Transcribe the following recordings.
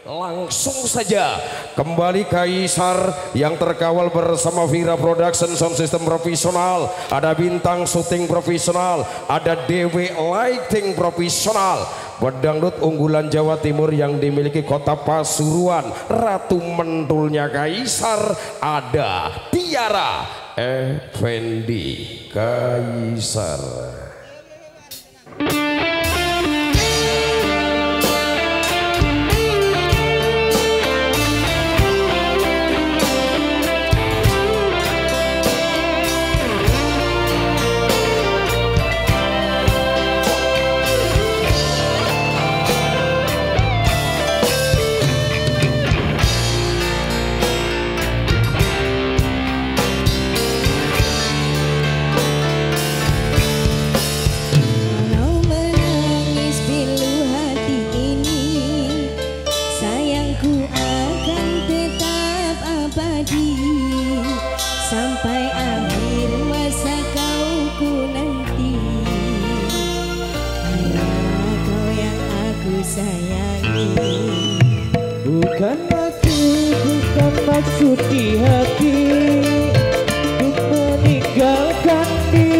Langsung saja kembali Kaisar yang terkawal bersama Vira Production Sound System profesional, ada bintang syuting profesional, ada Dewi Lighting profesional, pedangdut unggulan Jawa Timur yang dimiliki kota Pasuruan, Ratu Mentulnya Kaisar, ada Tiara Effendi Kaisar. Di hati Untuk meninggalkan dirimu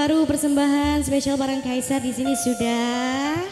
terbaru persembahan spesial barang Kaisar di sini sudah